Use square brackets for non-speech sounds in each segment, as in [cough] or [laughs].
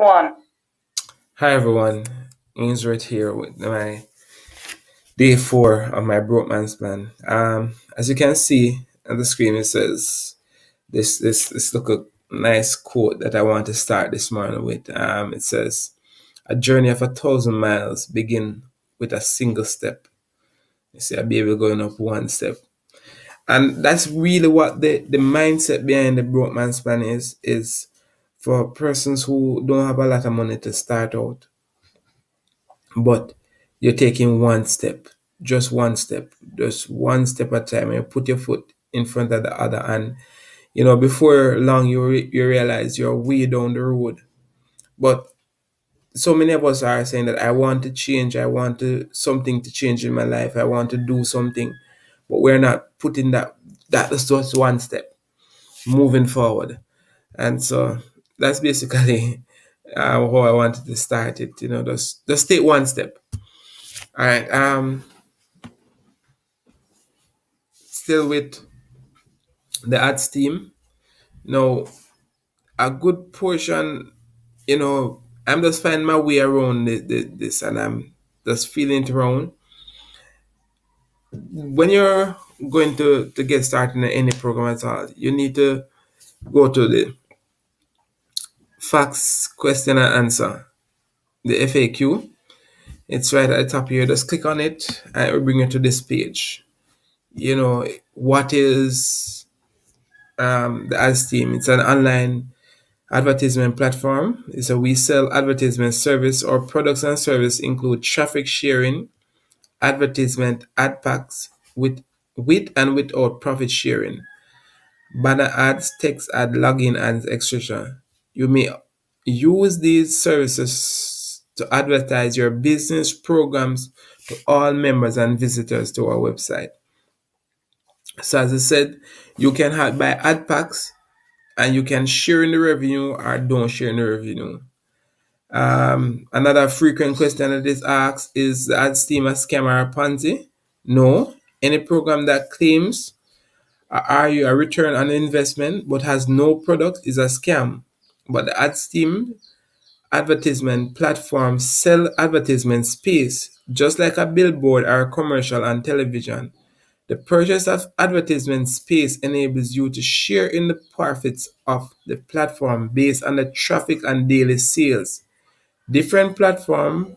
One. Hi everyone, Ainsworth here with my day four of my broke man's plan. Um, as you can see on the screen, it says this this this look a nice quote that I want to start this morning with. Um, it says, "A journey of a thousand miles begin with a single step." You see a baby going up one step, and that's really what the the mindset behind the broke man's plan is is for persons who don't have a lot of money to start out, but you're taking one step, just one step, just one step at a time. and You put your foot in front of the other, and you know before long you re- you realize you're way down the road. But so many of us are saying that I want to change, I want to something to change in my life, I want to do something, but we're not putting that that is just one step moving forward. And so that's basically [laughs] uh, how I wanted to start it. You know, just just take one step. All right. Um, still with the ads team. Now, a good portion. You know, I'm just finding my way around the, the, this, and I'm just feeling it around. When you're going to to get started in any program at all, you need to go to the facts question and answer, the FAQ. It's right at the top here. Just click on it and it will bring you to this page. You know, what is um, the ads team? It's an online advertisement platform. It's a we sell advertisement service or products and service include traffic sharing, advertisement ad packs with with and without profit sharing, banner ads, text ad, login ads, etc. You may use these services to advertise your business programs to all members and visitors to our website. So as I said, you can have buy ad packs and you can share in the revenue or don't share in the revenue. Um, another frequent question that is asked is the team a scam or a Ponzi? No. Any program that claims uh, are you a return on investment but has no product is a scam. But the ads team advertisement platforms sell advertisement space just like a billboard or a commercial on television. The purchase of advertisement space enables you to share in the profits of the platform based on the traffic and daily sales. Different platform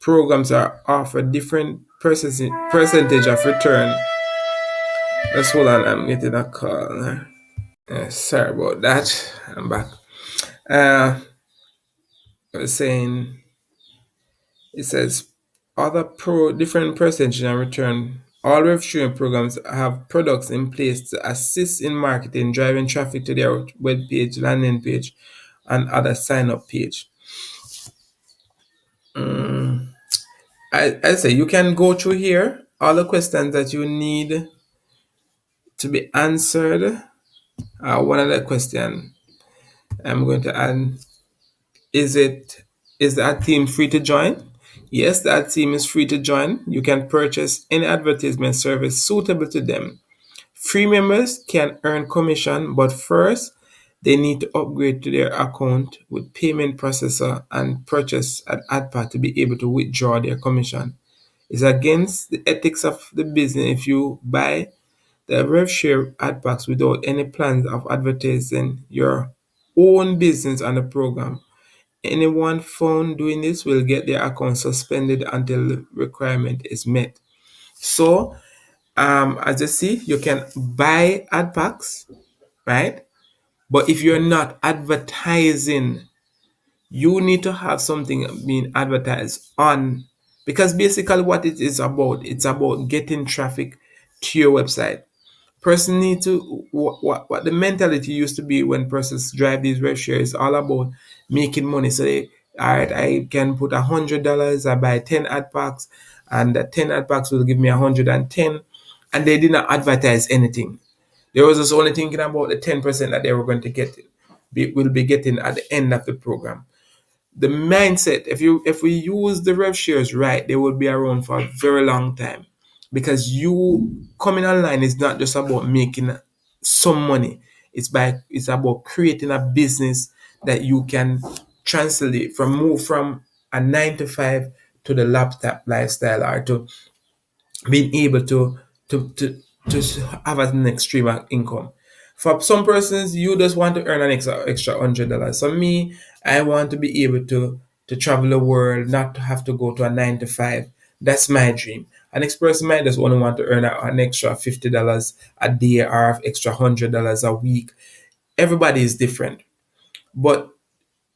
programs are offer different percentage of return. Let's hold on, I'm getting a call. Uh, sorry about that. I'm back. Uh, saying it says other pro different percentage and return. All rev sharing programs have products in place to assist in marketing, driving traffic to their web page, landing page, and other sign up page. Mm, I, I say you can go through here all the questions that you need to be answered. Uh, one other question I'm going to add is it is that team free to join? Yes, that team is free to join. You can purchase any advertisement service suitable to them. Free members can earn commission, but first they need to upgrade to their account with payment processor and purchase an ad pack to be able to withdraw their commission. It's against the ethics of the business if you buy the rev share ad packs without any plans of advertising your own business on the program. Anyone found doing this will get their account suspended until the requirement is met. So, um, as you see, you can buy ad packs, right? But if you're not advertising, you need to have something being advertised on because basically what it is about, it's about getting traffic to your website. Person need to what, what, what the mentality used to be when persons drive these rev share is all about making money. So they all right, I can put a hundred dollars, I buy 10 ad packs, and the 10 ad packs will give me a hundred and ten, and they did not advertise anything. They was just only thinking about the 10% that they were going to get be, will be getting at the end of the program. The mindset, if you if we use the rev shares right, they will be around for a very long time. Because you coming online is not just about making some money. It's by it's about creating a business that you can translate from move from a nine to five to the laptop lifestyle or to being able to to to, to have an extreme income. For some persons, you just want to earn an extra extra hundred dollars. So me, I want to be able to to travel the world, not to have to go to a nine to five. That's my dream. An next person might just only want to earn an extra fifty dollars a day or extra hundred dollars a week. Everybody is different, but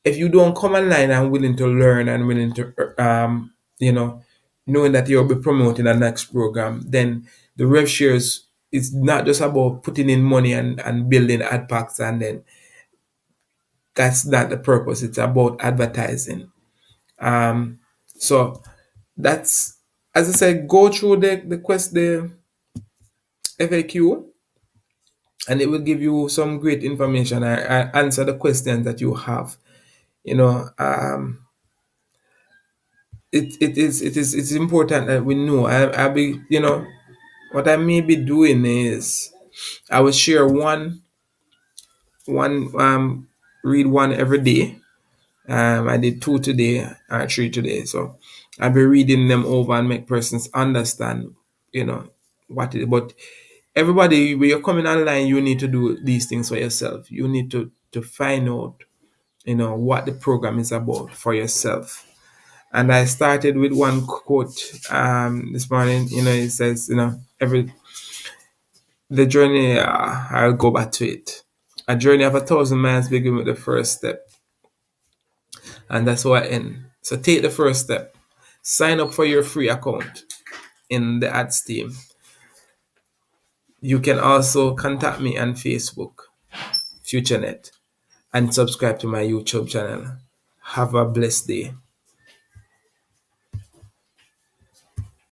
if you don't come online and willing to learn and willing to um, you know knowing that you'll be promoting a next program, then the rev shares is not just about putting in money and, and building ad packs and then that's not the purpose. It's about advertising. Um, so that's as I said, go through the the quest the FAQ and it will give you some great information. I, answer the questions that you have. You know, um, it, it is it is it's important that we know. I I be you know what I may be doing is I will share one one um read one every day. Um I did two today or three today. So I'll be reading them over and make persons understand, you know, what it but everybody when you're coming online you need to do these things for yourself. You need to to find out, you know, what the program is about for yourself and I started with one quote um, this morning. You know, it says, you know, every the journey. Uh, I'll go back to it. A journey of a thousand miles begin with the first step, and that's why I. So take the first step. Sign up for your free account in the ads team. You can also contact me on Facebook, FutureNet, and subscribe to my YouTube channel. Have a blessed day.